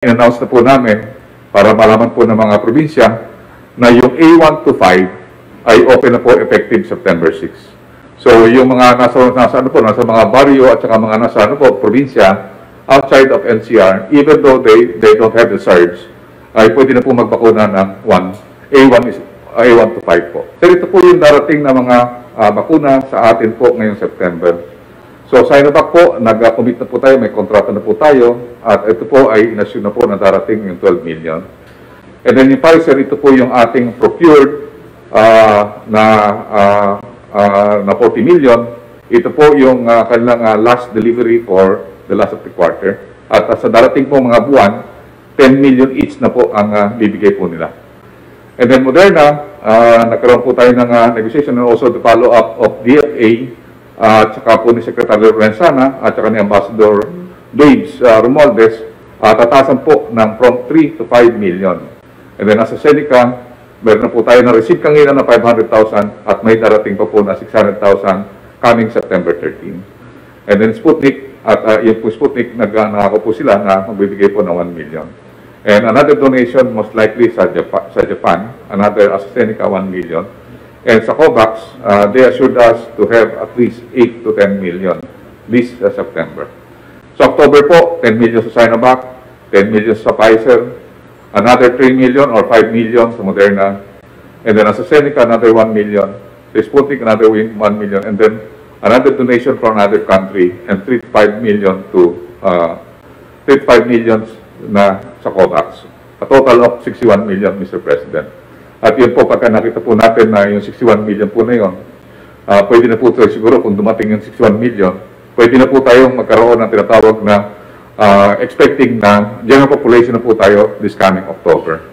in-announce na po namin para malaman po ng mga probinsya na yung A1 to 5 ay open na po effective September 6. So yung mga nasa, nasa ano po, nasa mga barrio at saka mga nasa ano po, probinsya outside of NCR, even though they they don't have the surge, ay pwede na po magbakuna ng 1, A1 is A1 to 5 po. So ito po yung darating na mga ah, bakuna sa atin po ngayong September. So Sinovac po, nag-commit na po tayo, may kontrata na po tayo, at ito po ay inassume na po na darating yung 12 million. And then yung Pfizer, ito po yung ating procured ah, na, ah, ah, na 40 million. Ito po yung ah, kanilang ah, last delivery for the last of the quarter. At ah, sa darating po mga buwan, 10 million each na po ang ah, bibigay po nila. And then Moderna, uh, nagkaroon po tayo ng uh, negotiation and also the follow-up of DFA uh, at saka po ni Secretary Renzana at saka ni Ambassador Daves uh, Romualdez, uh, tatasan po ng from 3 to 5 million. And then as a Seneca, meron na po tayo na receive kanina na 500,000 at may darating pa po na 600,000 coming September 13. And then Sputnik, at uh, yung po Sputnik, nag, nangako po sila na magbibigay po ng 1 million. And another donation most likely sa Japan, sa Japan another AstraZeneca 1 million. And sa COVAX, uh, they assured us to have at least 8 to 10 million this uh, September. So October po, 10 million sa Sinovac, 10 million sa Pfizer, another 3 million or 5 million sa Moderna, and then AstraZeneca another 1 million, sa Sputnik another 1 million, and then another donation from another country, and 3 to 5 million to uh, 3 to 5 millions na sa COVAX. A total of 61 million, Mr. President. At yun po, pagka nakita po natin na yung 61 million po na yun, ah, pwede na po tayo siguro kung dumating yung 61 million, pwede na po tayong magkaroon ng tinatawag na ah, expecting na general population na po tayo this coming October.